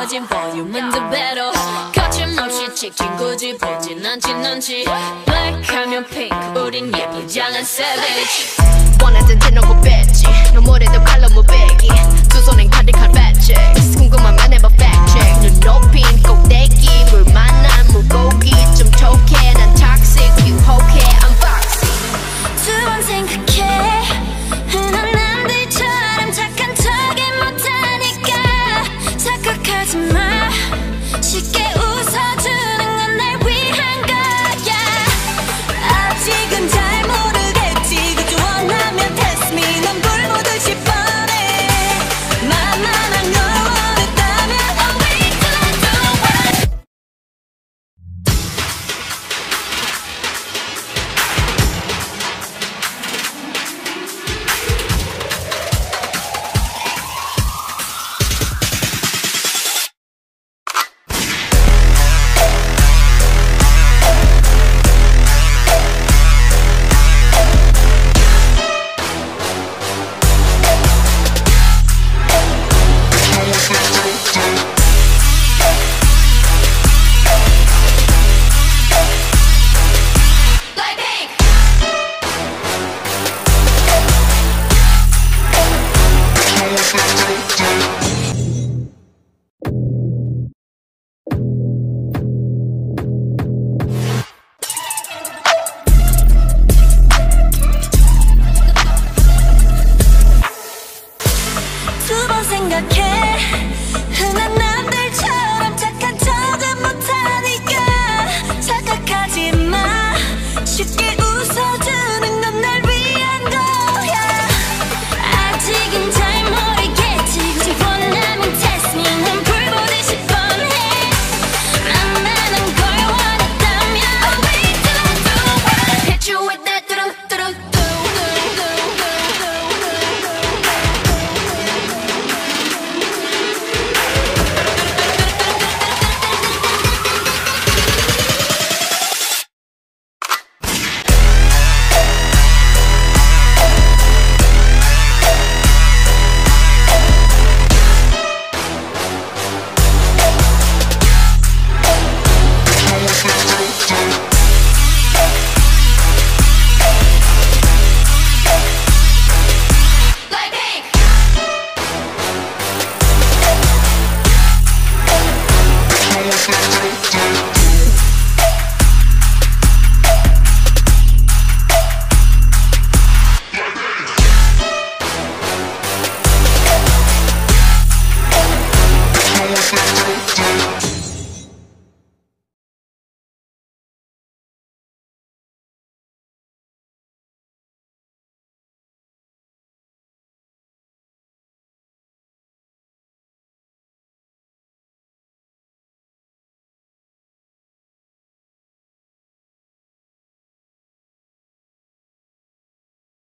해도 간연히 몸에 속 가려진 볼륨은 두 배로 거침없이 찍힌 굳이 보진 않지 Black 하면 pink 우린 예쁘지 않은 savage 원하던 대놓고 뺐지 너무래도 칼로 무배기 두 손엔 가득한 배치 궁금하면